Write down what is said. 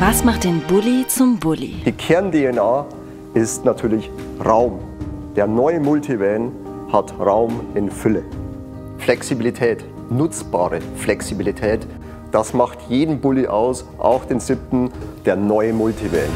Was macht den Bulli zum Bulli? Die Kern-DNA ist natürlich Raum. Der neue Multivan hat Raum in Fülle. Flexibilität, nutzbare Flexibilität, das macht jeden Bulli aus, auch den siebten, der neue Multivan.